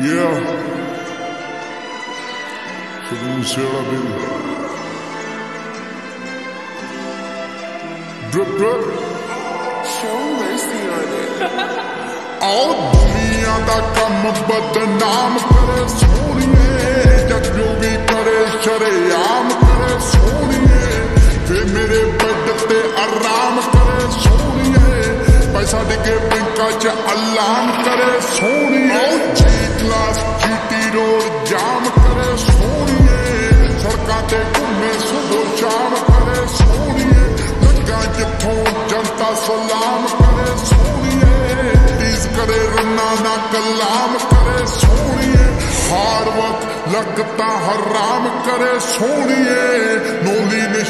Yeah. ਦੁਨੀਆ ਦਾ ਕੰਮ ਬਦਨਾਮ ਕਰੇ ਸੋਹਣੀਏ ਜਦ ਜੋ ਵੀ ਕਰੇ ਸ਼ਰੇਆਮ ਕਰੇ ਸੋਹਣੀਏ ਵੇ ਮੇਰੇ ਬੈੱਡ ਤੇ ਆਰਾਮ ਕਰੇ ਸੋਹਣੀਏ ਪੈਸਾ ਡਿੱਗੇ ਬੈਂਕਾਂ 'ਚ ਅਲਾਮ ਕਰੇ ਸੋਹਣੀਏ ਤੇ ਘੁੰਮੇ ਸੁਬੋ ਸ਼ਾਮ ਕਰੇ ਸੋਹਣੀਏ। ਲੱਗਾ ਜਿੱਥੋਂ ਜਨਤਾ ਸਲਾਮ ਕਰੇ ਸੋਹਣੀਏ। ਪਲੀਜ਼ ਕਰੇ ਰੰਨਾ ਨਾ ਕਲਾਮ ਕਰੇ ਸੋਹਣੀਏ। ਹਾਰਡ ਵਰਕ ਲੱਗਤਾ ਹਰਾਮ ਕਰੇ ਸੋਹਣੀਏ। ਨੋਲੀ ਨੇ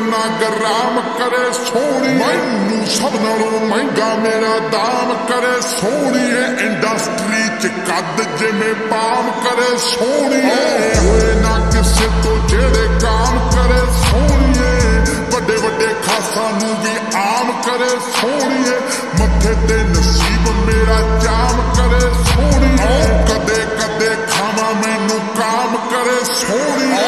ਨਾ ਗਰਾਮ ਕਰੇ ਸੋਹਣੀਏ। ਮੈਨੂੰ ਸਭ ਨਾਲੋਂ ਮਹਿੰਗਾ ਮੇਰਾ ਦਾਮ ਕਰੇ ਸੋਹਣੀਏ। ਇੰਡਸਟਰੀ ਚ ਕੱਦ ਜਿਵੇਂ ਪਾਮ ਕਰੇ ਸੋਹਣੀਏ। ਹੋਏ ਨਾ ਸੋਹਣੀਏ, ਮੱਥੇ ਤੇ ਨਸੀਬ ਮੇਰਾ ਜਾਮ ਕਰੇ ਸੋਹਣੀਏ। ਕਦੇ ਕਦੇ ਖਾਵਾਂ ਮੈਨੂੰ ਕਾਮ ਕਰੇ ਸੋਹਣੀਏ।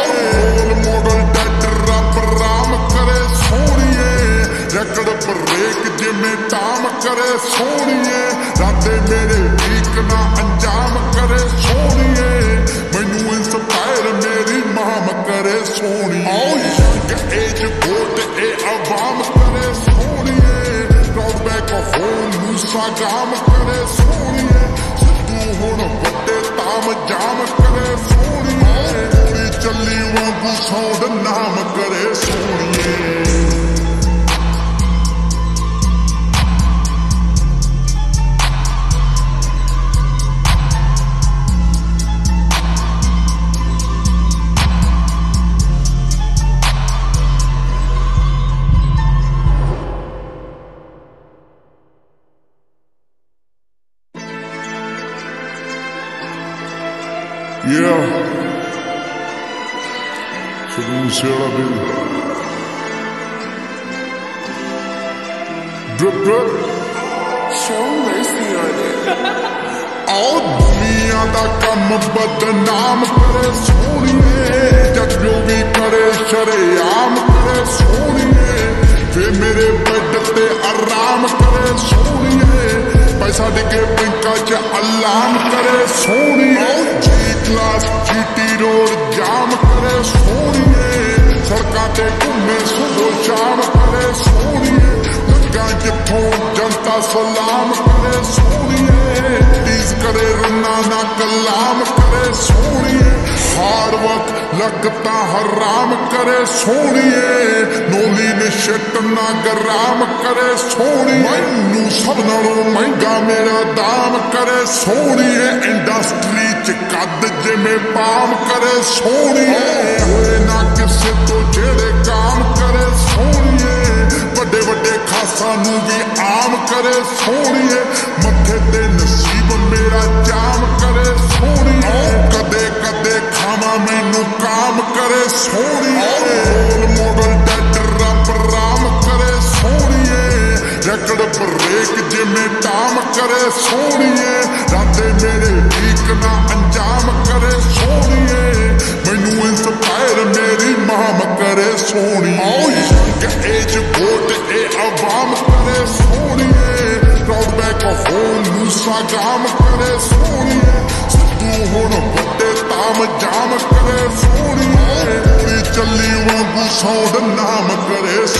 ਰੋਲ ਮੋਡਲ ਡਾਕਟਰ ਰੱਬ ਰਾਮ ਕਰੇ ਸੋਹਣੀਏ। ਰਕੜ ਬ੍ਰੇਕ ਜਿਵੇਂ ਤਾਮ ਕਰੇ ਸੋਹਣੀਏ। ਰਾਤੇ ਮੇਰੇ ਵੀਕ ਨਾ ਅੰਜਾਮ ਨੂੰ ਸਾਗਾਮ ਕਰੇ ਸੋਹਣੀਏ ਸਿੱਧੂ ਹੁਣ ਵੱਡੇ ਤਾਮ Yeah. Segundo Sierra Bill. Drip drip. Show mercy on it. ਆਓ ਦੁਨੀਆ ਦਾ ਕੰਮ ਬਦਨਾਮ ਕਰੇ ਸੋਹਣੀਏ ਜਦ ਜੋ ਵੀ ਕਰੇ ਸ਼ਰੇਆਮ ਕਰੇ ਸੋਹਣੀਏ ਮੇਰੇ ਬੈੱਡ ਤੇ ਆਰਾਮ ਕਰੇ ਸੋਹਣੀਏ ਪੈਸਾ ਡਿੱਗੇ ਬੈਂਕਾਂ 'ਚ ਅਲਾਮ ਕਰੇ ਸੋਹਣੀਏ ਕਲਾਸ ਜੀਟੀ ਰੋਡ ਜਾਮ ਕਰੇ ਸੋਹਣੀਏ ਸੜਕਾਂ ਤੇ ਘੁੰਮੇ ਸੁਬੋ ਸ਼ਾਮ ਕਰੇ ਸੋਹਣੀਏ ਲੱਗਾ ਜਿੱਥੋਂ ਜਨਤਾ ਸਲਾਮ ਕਰੇ ਸੋਹਣੀਏ ਪਲੀਜ਼ ਕਰੇ ਰੰਨਾ ਨਾ ਕਲਾਮ ਕਰੇ ਸੋਹਣੀਏ ਹਾਰਡ ਵਰਕ ਲੱਗਤਾ ਹਰਾਮ ਕਰੇ ਸੋਹਣੀਏ, ਨੋਲੀ ਨੇ ਨਾ ਗਰਾਮ ਕਰੇ ਸੋਹਣੀਏ। ਮੈਨੂੰ ਸਭ ਨਾਲੋਂ ਮਹਿੰਗਾ ਮੇਰਾ ਦਾਮ ਕਰੇ ਸੋਹਣੀਏ, ਇੰਡਸਟਰੀ ਚ ਕੱਦ ਜਿਵੇਂ ਪਾਮ ਕਰੇ ਸੋਹਣੀਏ। ਹੋਏ ਨਾ ਕਿਸੇ ਤੋਂ ਜਿਹੜੇ ਕਾਮ ਕਰੇ ਸੋਹਣੀਏ, ਵੱਡੇ ਵੱਡੇ ਖਾਸਾਂ ਨੂੰ ਵੀ ਆਮ ਕਰੇ ਸੋਹਣੀਏ। ਮੱਥੇ ਤੇ ਸੋਹਣੀਏ ਰੋਲ ਮਾਡਲ ਡੱਡ ਰੱਬ ਰਾਮ ਕਰੇ ਸੋਹਣੀਏ ਰਕੜ ਬ੍ਰੇਕ ਜਿਵੇਂ ਟਾਮ ਕਰੇ ਸੋਹਣੀਏ ਰਾਤੇ ਮੇਰੇ ਵੀਕ ਨਾ ਅੰਜਾਮ ਕਰੇ ਸੋਹਣੀਏ ਮੈਨੂੰ ਇੰਸਪਾਇਰ ਮੇਰੀ ਮਾਮ ਕਰੇ ਸੋਹਣੀ ਆਓ ਯੰਗ ਏਜ ਗੋਟ ਇਹ ਆਵਾਮ ਕਰੇ ਸੋਹਣੀਏ ਰੌਡ ਬੈਕ ਹੋਮ ਨੂੰ ਸਾਗਾਮ ਕਰੇ ਸੋਹਣੀਏ। ਸਿੱਧੂ ਹੁਣ ਵੱਡੇ ਤਾਮ ਜਾਮ ਕਰੇ ਸੋਹਣੀਏ ਗੋਲੀ ਚੱਲੀ ਵਾਂਗੂ ਸੌਂਡ ਨਾਮ ਕਰੇ ਸੋਹਣੀਏ